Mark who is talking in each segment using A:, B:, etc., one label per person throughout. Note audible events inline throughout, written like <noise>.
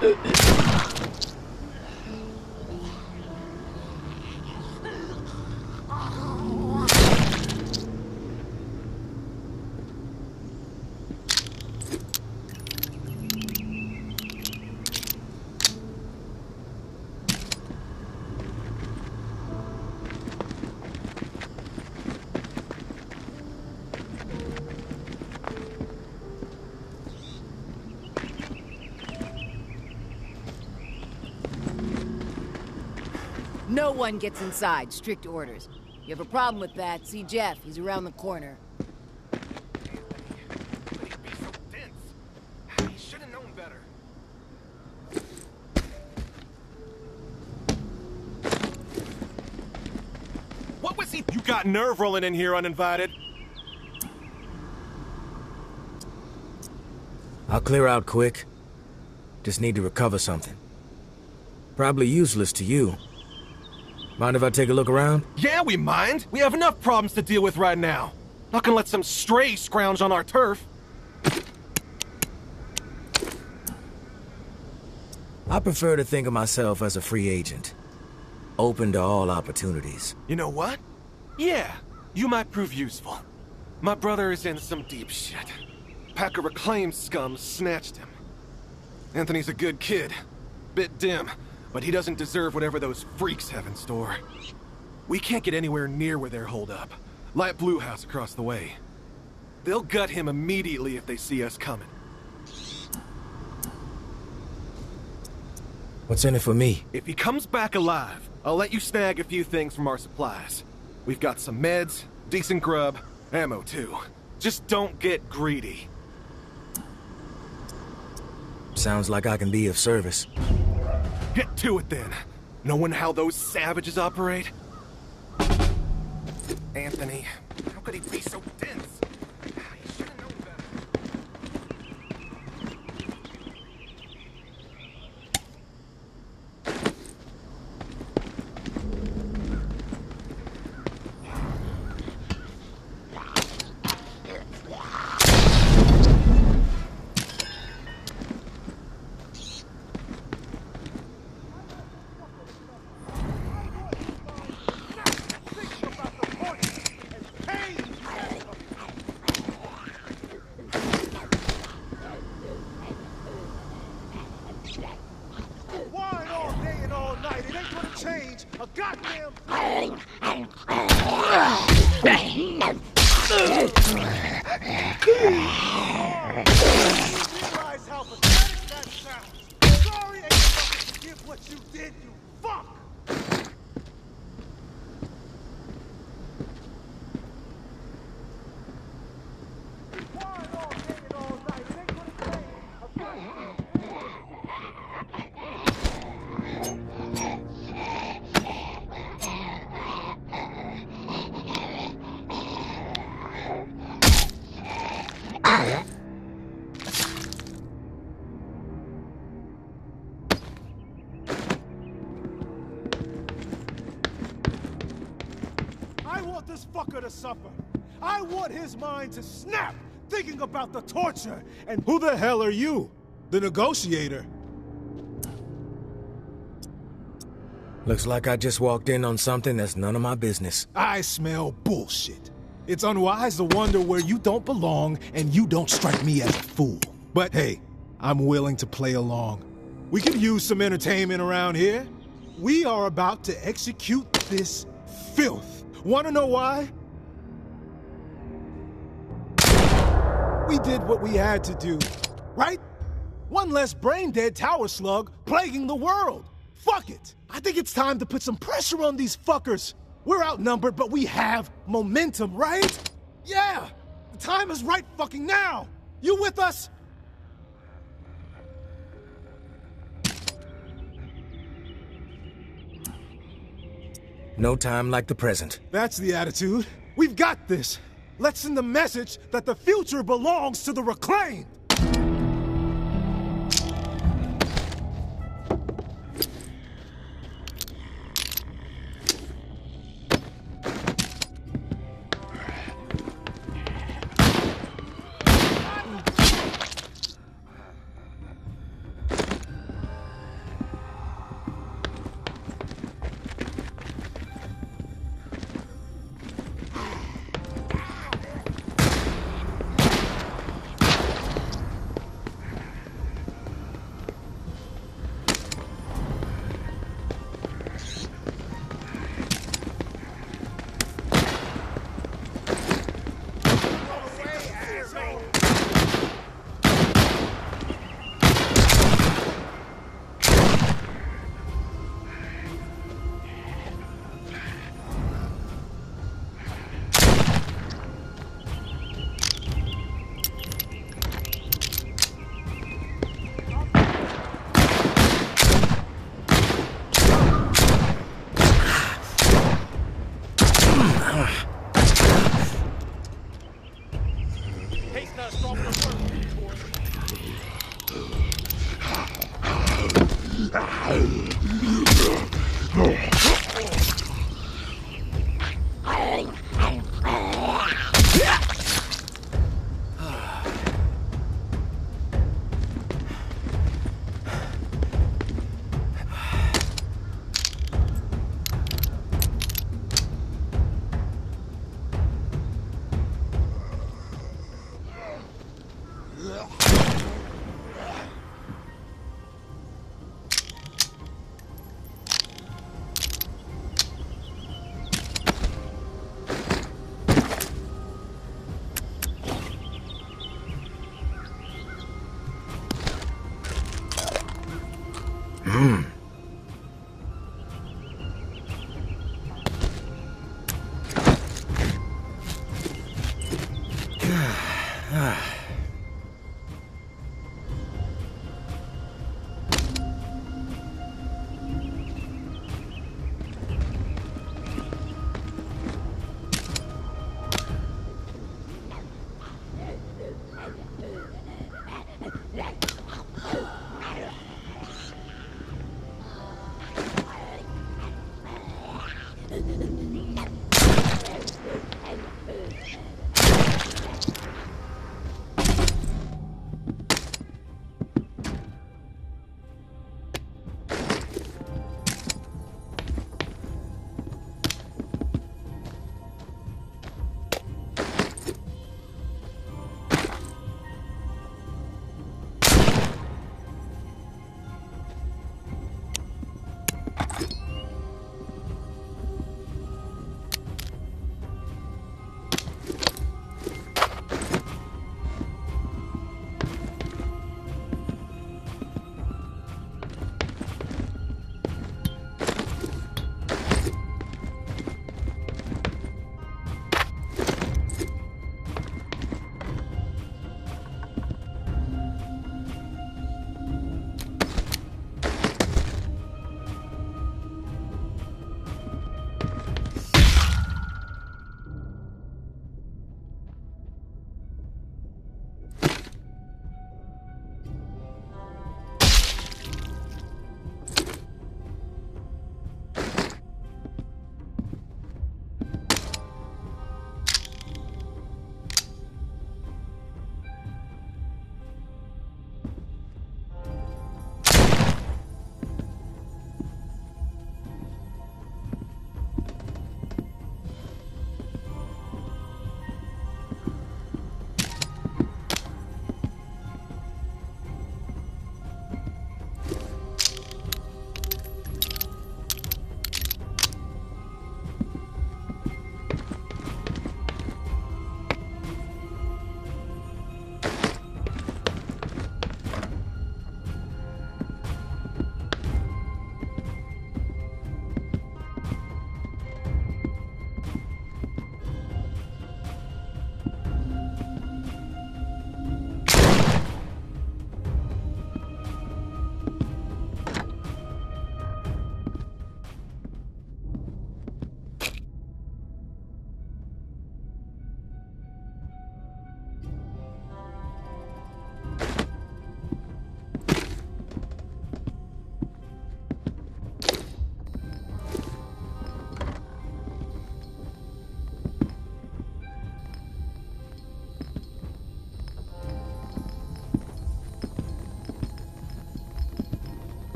A: Ha. No one gets inside. Strict orders. You have a problem with that, see Jeff. He's around the corner.
B: He should have known better. What was he? You got nerve rolling in here uninvited.
C: I'll clear out quick. Just need to recover something. Probably useless to you. Mind if I take a look around?
B: Yeah, we mind. We have enough problems to deal with right now. Not gonna let some stray scrounge on our turf.
C: I prefer to think of myself as a free agent. Open to all opportunities.
B: You know what? Yeah, you might prove useful. My brother is in some deep shit. Pack of reclaimed scum snatched him. Anthony's a good kid. Bit dim, but he doesn't deserve whatever those freaks have in store. We can't get anywhere near where they're holed up. Light Blue House across the way. They'll gut him immediately if they see us coming.
C: What's in it for me?
B: If he comes back alive, I'll let you snag a few things from our supplies. We've got some meds, decent grub, ammo too. Just don't get greedy.
C: Sounds like I can be of service.
B: Get to it then. Knowing how those savages operate? Anthony, how could he be so dense? He should have known better.
D: Whine all day and all night. It ain't gonna change a goddamn thing. Realize how pathetic that sounds. Sorry ain't forgive what you did, you fuck. I want this fucker to suffer. I want his mind to snap thinking about the torture. And who the hell are you? The negotiator.
C: Looks like I just walked in on something that's none of my business.
D: I smell bullshit. It's unwise to wonder where you don't belong, and you don't strike me as a fool. But hey, I'm willing to play along. We could use some entertainment around here. We are about to execute this filth. Want to know why? We did what we had to do, right? One less brain dead tower slug plaguing the world. Fuck it. I think it's time to put some pressure on these fuckers. We're outnumbered, but we have momentum, right? Yeah! The time is right fucking now! You with us?
C: No time like the present.
D: That's the attitude. We've got this. Let's send the message that the future belongs to the reclaimed.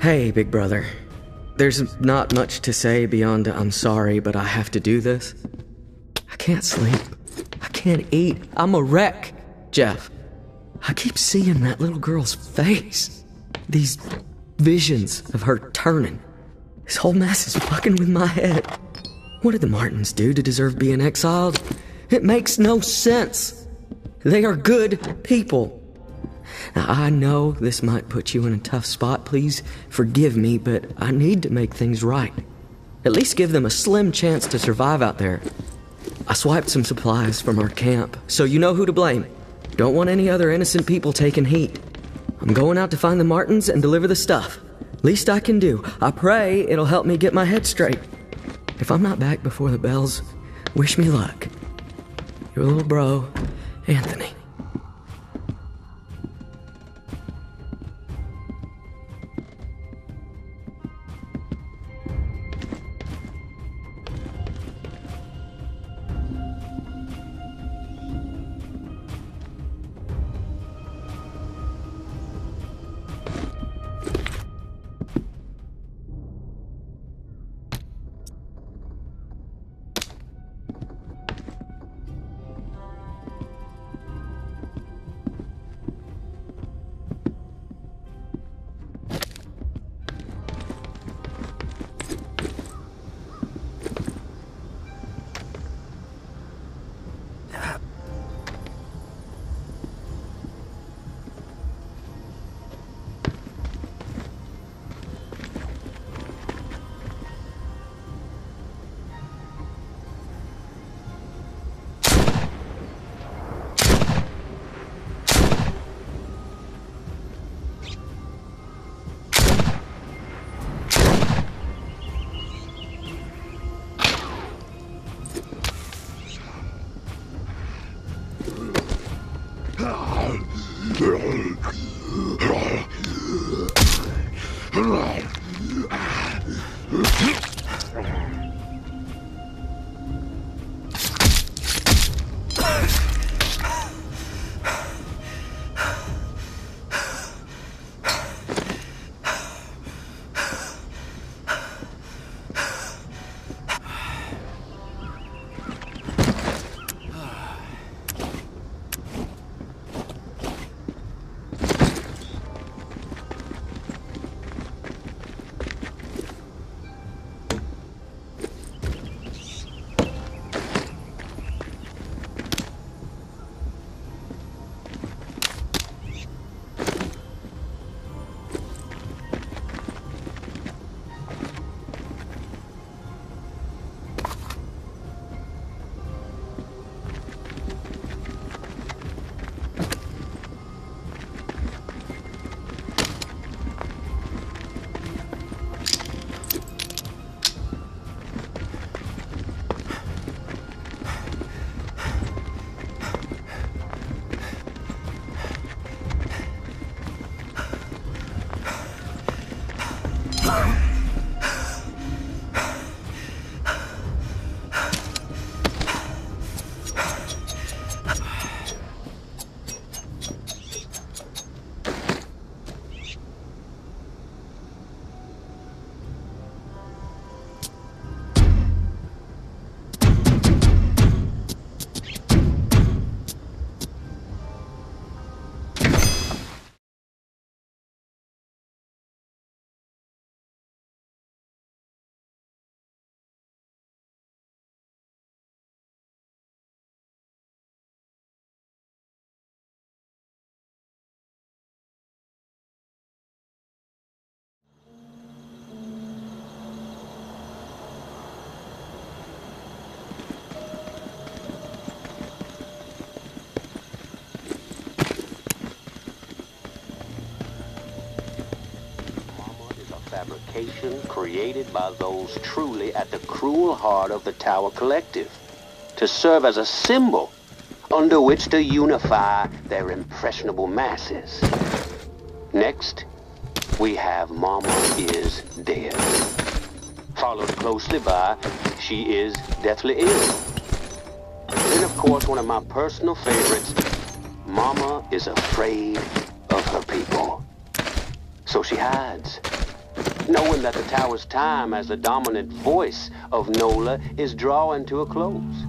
E: Hey, big brother. There's not much to say beyond I'm sorry, but I have to do this. I can't sleep. I can't eat. I'm a wreck, Jeff. I keep seeing that little girl's face. These visions of her turning. This whole mess is fucking with my head. What did the Martins do to deserve being exiled? It makes no sense. They are good people. Now, I know this might put you in a tough spot. Please forgive me, but I need to make things right. At least give them a slim chance to survive out there. I swiped some supplies from our camp, so you know who to blame. Don't want any other innocent people taking heat. I'm going out to find the Martins and deliver the stuff. Least I can do. I pray it'll help me get my head straight. If I'm not back before the bells, wish me luck. Your little bro, Anthony.
F: Fabrication created by those truly at the cruel heart of the Tower Collective, to serve as a symbol under which to unify their impressionable masses. Next, we have Mama is Dead, followed closely by She is Deathly Ill. Then, of course, one of my personal favorites, Mama is afraid of her people. So she hides knowing that the tower's time as the dominant voice of Nola is drawing to a close.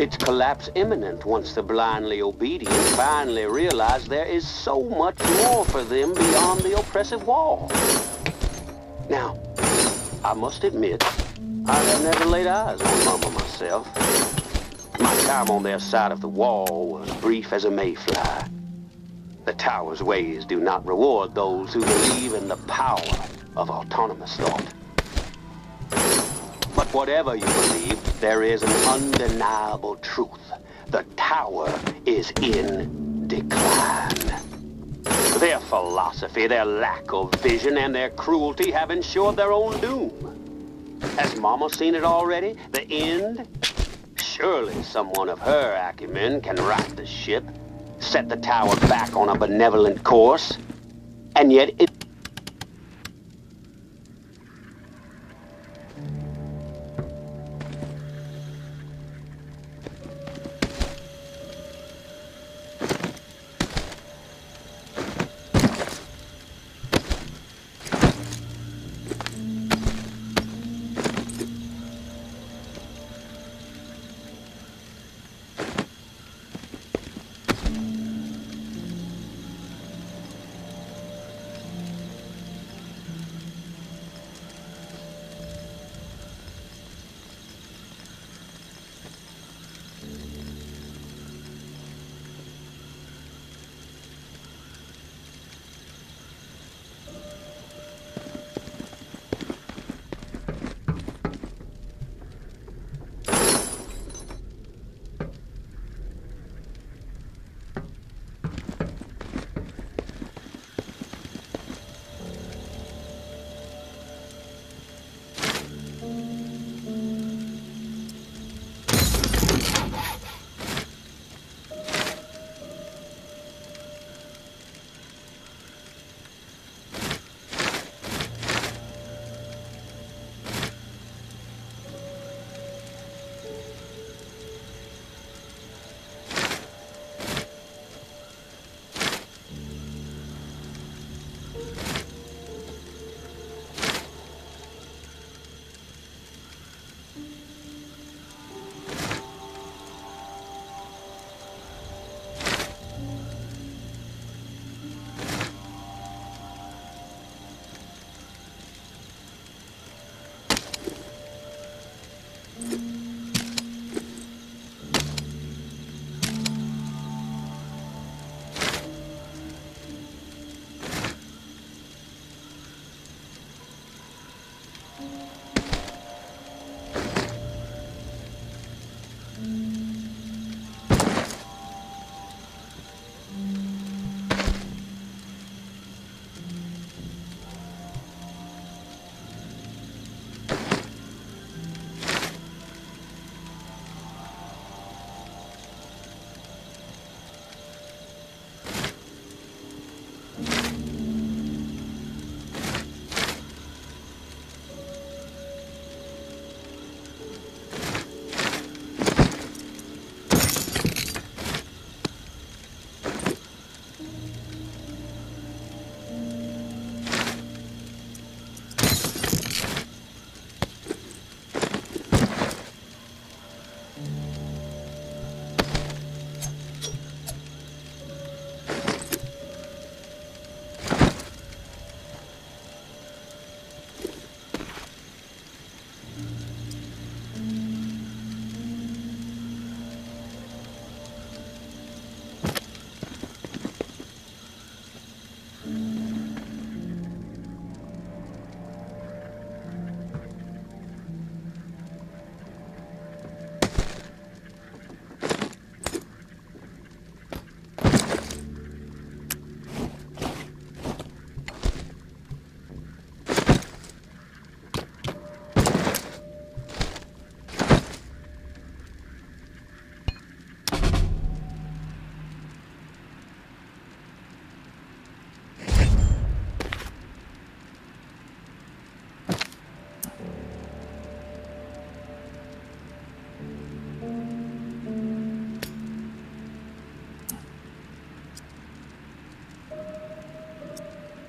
F: Its collapse imminent once the blindly obedient finally realize there is so much more for them beyond the oppressive wall. Now, I must admit, I've never laid eyes on Mama myself. My time on their side of the wall was brief as a mayfly. The tower's ways do not reward those who believe in the power of autonomous thought. But whatever you believe, there is an undeniable truth. The tower is in decline. Their philosophy, their lack of vision, and their cruelty have ensured their own doom. Has Mama seen it already? The end? Surely someone of her acumen can right the ship, set the tower back on a benevolent course. And yet it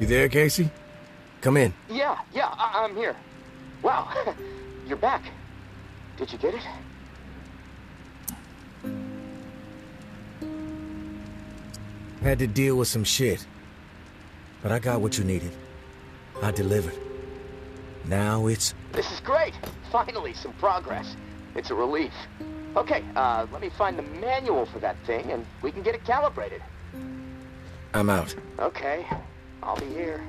C: You there, Casey? Come in.
G: Yeah, yeah, I- I'm here. Wow, <laughs> you're back. Did you get it?
C: Had to deal with some shit. But I got what you needed. I delivered. Now it's...
G: This is great. Finally, some progress. It's a relief. Okay, uh, let me find the manual for that thing, and we can get it calibrated.
C: I'm out.
G: Okay, I'll be here.